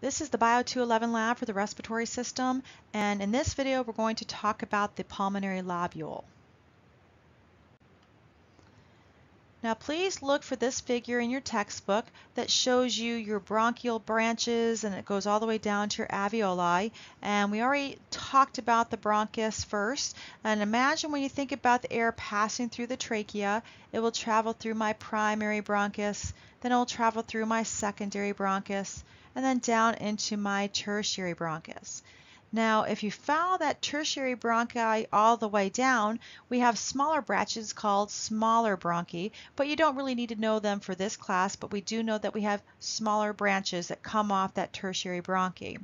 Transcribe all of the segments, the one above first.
This is the Bio 211 lab for the respiratory system, and in this video we're going to talk about the pulmonary lobule. Now please look for this figure in your textbook that shows you your bronchial branches and it goes all the way down to your alveoli. And we already talked about the bronchus first. And imagine when you think about the air passing through the trachea, it will travel through my primary bronchus, then it will travel through my secondary bronchus, and then down into my tertiary bronchus. Now, if you follow that tertiary bronchi all the way down, we have smaller branches called smaller bronchi, but you don't really need to know them for this class, but we do know that we have smaller branches that come off that tertiary bronchi.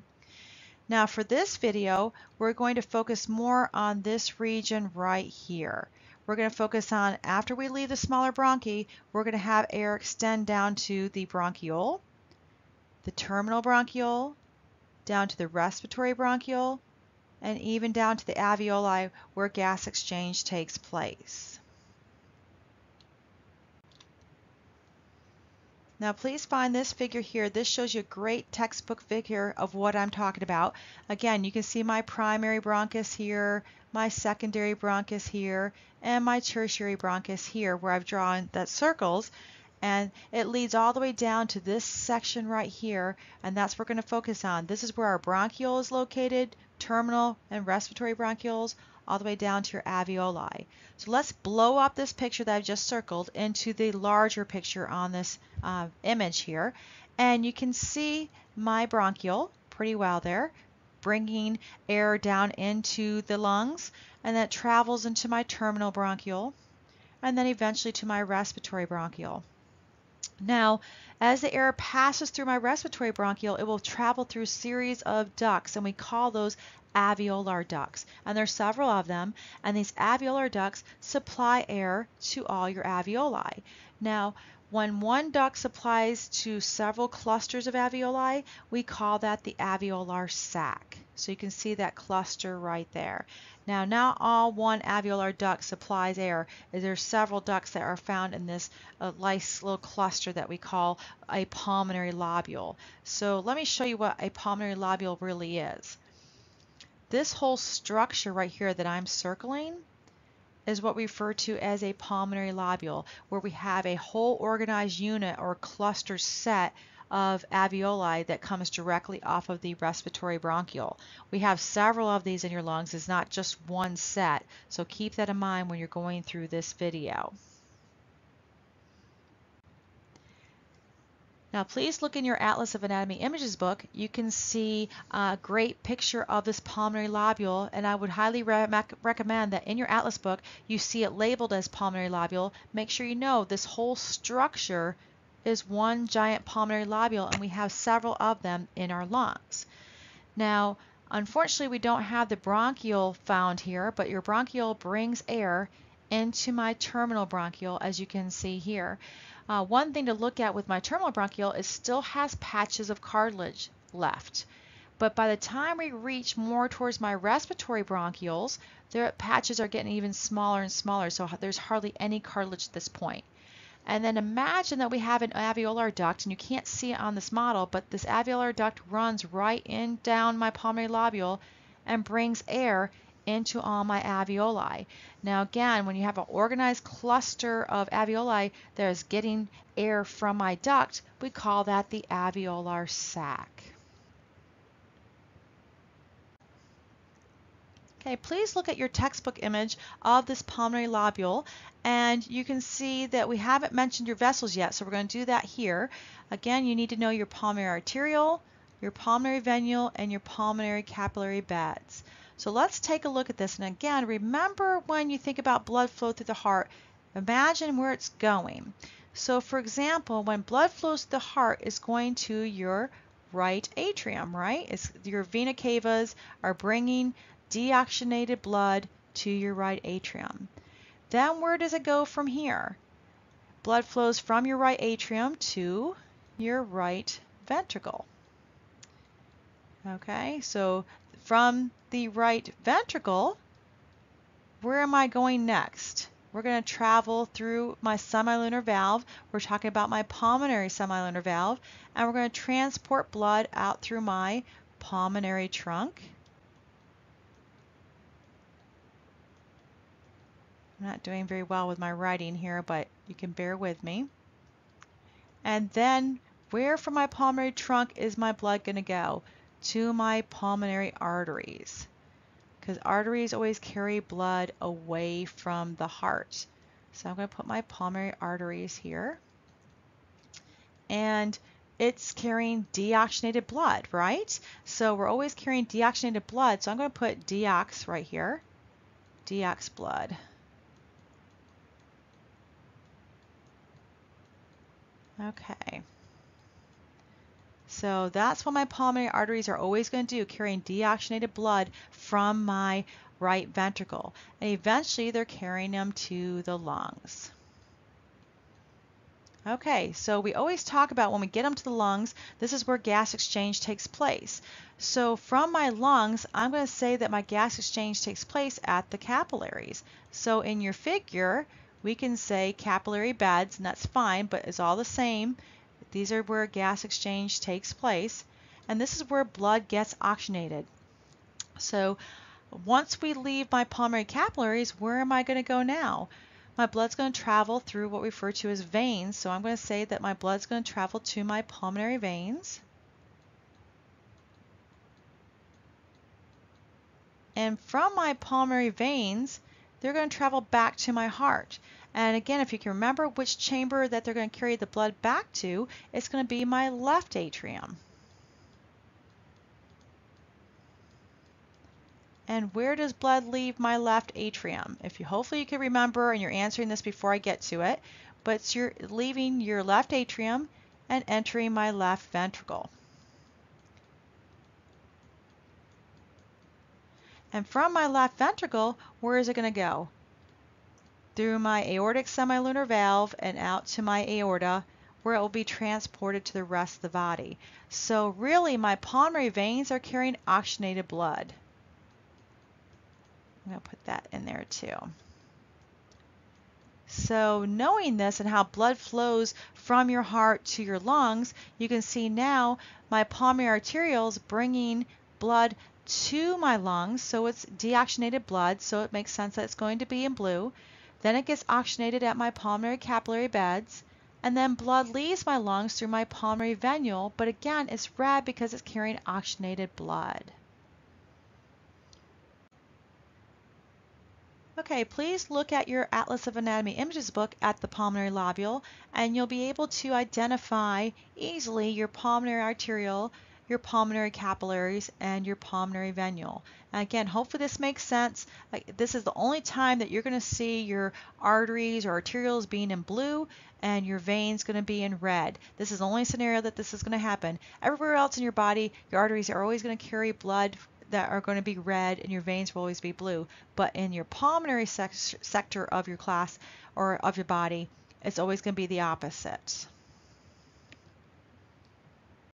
Now for this video, we're going to focus more on this region right here. We're going to focus on after we leave the smaller bronchi, we're going to have air extend down to the bronchiole, the terminal bronchiole, down to the respiratory bronchiole, and even down to the alveoli where gas exchange takes place. Now please find this figure here. This shows you a great textbook figure of what I'm talking about. Again, you can see my primary bronchus here, my secondary bronchus here, and my tertiary bronchus here where I've drawn that circles and it leads all the way down to this section right here and that's what we're going to focus on. This is where our bronchiole is located, terminal and respiratory bronchioles all the way down to your alveoli. So let's blow up this picture that I've just circled into the larger picture on this uh, image here and you can see my bronchiole pretty well there bringing air down into the lungs and that travels into my terminal bronchiole and then eventually to my respiratory bronchiole. Now, as the air passes through my respiratory bronchiole, it will travel through a series of ducts, and we call those alveolar ducts. And there's several of them, and these alveolar ducts supply air to all your alveoli. Now, when one duct supplies to several clusters of alveoli, we call that the alveolar sac. So you can see that cluster right there. Now, not all one alveolar duct supplies air. There's several ducts that are found in this uh, nice little cluster that we call a pulmonary lobule. So let me show you what a pulmonary lobule really is. This whole structure right here that I'm circling is what we refer to as a pulmonary lobule, where we have a whole organized unit or cluster set of alveoli that comes directly off of the respiratory bronchiole. We have several of these in your lungs. It's not just one set. So keep that in mind when you're going through this video. Now please look in your Atlas of Anatomy Images book. You can see a great picture of this pulmonary lobule and I would highly re recommend that in your Atlas book you see it labeled as pulmonary lobule. Make sure you know this whole structure is one giant pulmonary lobule and we have several of them in our lungs. Now, unfortunately, we don't have the bronchiole found here, but your bronchiole brings air into my terminal bronchiole as you can see here. Uh, one thing to look at with my terminal bronchiole is still has patches of cartilage left. But by the time we reach more towards my respiratory bronchioles, their patches are getting even smaller and smaller, so there's hardly any cartilage at this point. And then imagine that we have an alveolar duct, and you can't see it on this model, but this alveolar duct runs right in down my pulmonary lobule and brings air into all my alveoli. Now again, when you have an organized cluster of alveoli that is getting air from my duct, we call that the alveolar sac. Okay, please look at your textbook image of this pulmonary lobule and you can see that we haven't mentioned your vessels yet, so we're going to do that here. Again, you need to know your pulmonary arteriole, your pulmonary venule, and your pulmonary capillary beds. So let's take a look at this. And again, remember when you think about blood flow through the heart, imagine where it's going. So for example, when blood flows to the heart, it's going to your right atrium, right? It's, your vena cavas are bringing deoxygenated blood to your right atrium. Then where does it go from here? Blood flows from your right atrium to your right ventricle. Okay, so from the right ventricle, where am I going next? we're going to travel through my semilunar valve. We're talking about my pulmonary semilunar valve. And we're going to transport blood out through my pulmonary trunk. I'm not doing very well with my writing here, but you can bear with me. And then where from my pulmonary trunk is my blood going to go? To my pulmonary arteries. Because arteries always carry blood away from the heart. So I'm going to put my pulmonary arteries here. And it's carrying deoxygenated blood, right? So we're always carrying deoxygenated blood. So I'm going to put deox right here. Deox blood. Okay. So that's what my pulmonary arteries are always going to do, carrying deoxygenated blood from my right ventricle. And eventually they're carrying them to the lungs. Okay, so we always talk about when we get them to the lungs, this is where gas exchange takes place. So from my lungs, I'm going to say that my gas exchange takes place at the capillaries. So in your figure, we can say capillary beds, and that's fine, but it's all the same. These are where gas exchange takes place, and this is where blood gets oxygenated. So once we leave my pulmonary capillaries, where am I going to go now? My blood's going to travel through what we refer to as veins, so I'm going to say that my blood's going to travel to my pulmonary veins. And from my pulmonary veins, they're going to travel back to my heart. And again, if you can remember which chamber that they're going to carry the blood back to, it's going to be my left atrium. And where does blood leave my left atrium? If you hopefully you can remember and you're answering this before I get to it, but you're leaving your left atrium and entering my left ventricle. And from my left ventricle, where is it going to go? Through my aortic semilunar valve and out to my aorta, where it will be transported to the rest of the body. So really, my pulmonary veins are carrying oxygenated blood. I'm going to put that in there too. So knowing this and how blood flows from your heart to your lungs, you can see now my pulmonary arterioles bringing blood to my lungs. So it's deoxygenated blood, so it makes sense that it's going to be in blue. Then it gets oxygenated at my pulmonary capillary beds. And then blood leaves my lungs through my pulmonary venule, but again, it's red because it's carrying oxygenated blood. Okay, please look at your Atlas of Anatomy Images book at the pulmonary lobule, and you'll be able to identify easily your pulmonary arteriole, your pulmonary capillaries, and your pulmonary venule. And again, hopefully this makes sense. This is the only time that you're going to see your arteries or arterioles being in blue and your veins going to be in red. This is the only scenario that this is going to happen. Everywhere else in your body, your arteries are always going to carry blood that are going to be red and your veins will always be blue. But in your pulmonary sec sector of your class or of your body, it's always going to be the opposite.